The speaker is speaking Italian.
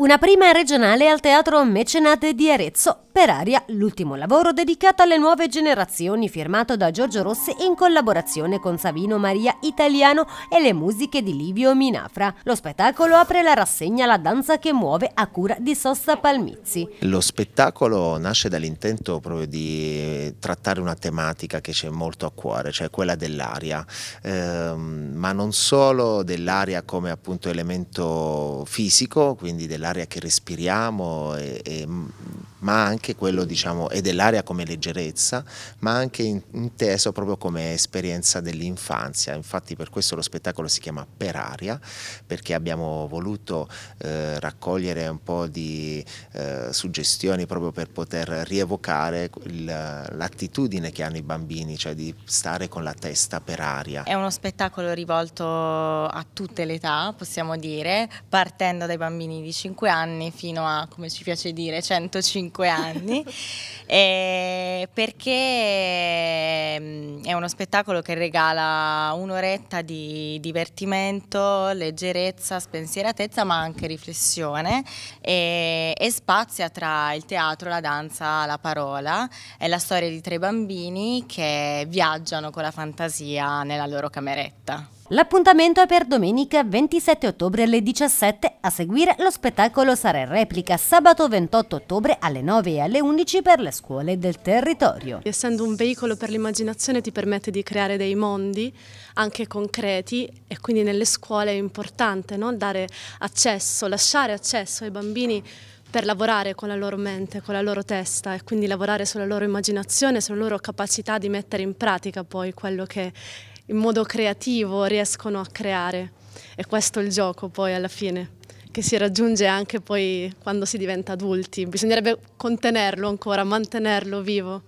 Una prima regionale al Teatro Mecenate di Arezzo, per aria l'ultimo lavoro dedicato alle nuove generazioni firmato da Giorgio Rossi in collaborazione con Savino Maria Italiano e le musiche di Livio Minafra. Lo spettacolo apre la rassegna La danza che muove a cura di Sossa Palmizzi. Lo spettacolo nasce dall'intento proprio di trattare una tematica che c'è molto a cuore, cioè quella dell'aria, eh, ma non solo dell'aria come appunto elemento fisico, quindi dell'aria dell'aria che respiriamo e, e ma anche quello diciamo è dell'aria come leggerezza, ma anche inteso proprio come esperienza dell'infanzia. Infatti per questo lo spettacolo si chiama Per aria, perché abbiamo voluto eh, raccogliere un po' di eh, suggestioni proprio per poter rievocare l'attitudine che hanno i bambini, cioè di stare con la testa per aria. È uno spettacolo rivolto a tutte le età, possiamo dire, partendo dai bambini di 5 anni fino a, come ci piace dire, 150 5 anni, eh, perché mm, è uno spettacolo che regala un'oretta di divertimento, leggerezza, spensieratezza, ma anche riflessione e, e spazia tra il teatro, la danza, la parola. È la storia di tre bambini che viaggiano con la fantasia nella loro cameretta. L'appuntamento è per domenica 27 ottobre alle 17, a seguire lo spettacolo sarà in replica sabato 28 ottobre alle 9 e alle 11 per le scuole del territorio. Essendo un veicolo per l'immaginazione ti permette di creare dei mondi anche concreti e quindi nelle scuole è importante no? dare accesso, lasciare accesso ai bambini per lavorare con la loro mente, con la loro testa e quindi lavorare sulla loro immaginazione, sulla loro capacità di mettere in pratica poi quello che in modo creativo riescono a creare. E questo è il gioco poi alla fine, che si raggiunge anche poi quando si diventa adulti. Bisognerebbe contenerlo ancora, mantenerlo vivo.